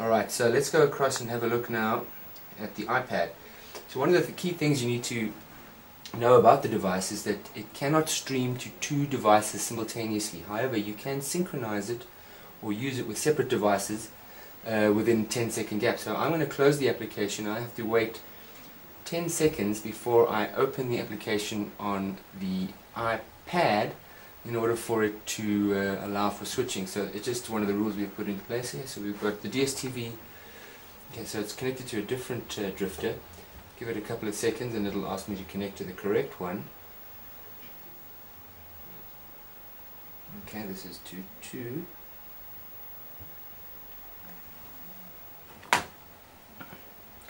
Alright, so let's go across and have a look now at the iPad. So one of the key things you need to know about the device is that it cannot stream to two devices simultaneously. However, you can synchronize it or use it with separate devices uh, within 10 second gaps. So I'm going to close the application. I have to wait 10 seconds before I open the application on the iPad in order for it to uh, allow for switching. So it's just one of the rules we've put into place here. So we've got the DSTV, okay, so it's connected to a different uh, Drifta. Give it a couple of seconds and it'll ask me to connect to the correct one. Okay, this is 2 2.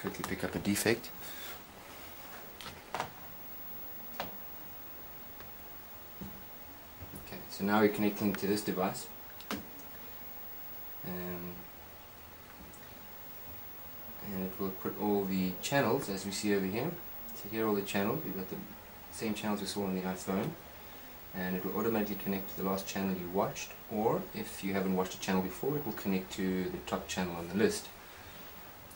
Quickly pick up a defect. So now we're connecting to this device. Um, and it will put all the channels as we see over here. So here are all the channels. We've got the same channels we saw on the iPhone. And it will automatically connect to the last channel you watched. Or if you haven't watched a channel before, it will connect to the top channel on the list.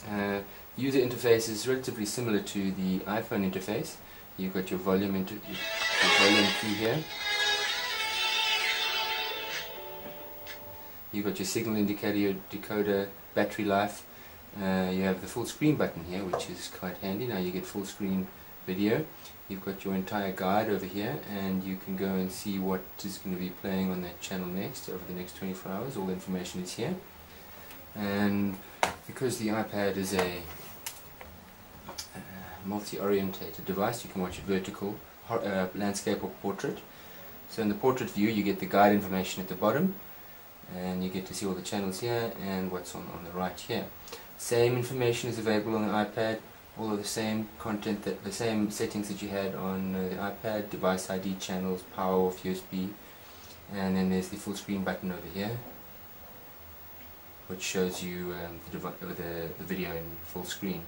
Uh, user interface is relatively similar to the iPhone interface. You've got your volume, your volume key here. You've got your signal indicator, your decoder, battery life. Uh, you have the full screen button here, which is quite handy. Now you get full screen video. You've got your entire guide over here, and you can go and see what is going to be playing on that channel next over the next 24 hours. All the information is here. And because the iPad is a uh, multi-orientated device, you can watch it vertical, uh, landscape or portrait. So in the portrait view, you get the guide information at the bottom and you get to see all the channels here and what's on, on the right here. Same information is available on the iPad, all of the same content, that the same settings that you had on uh, the iPad, device ID, channels, power off, USB, and then there's the full screen button over here which shows you um, the, the, the video in full screen.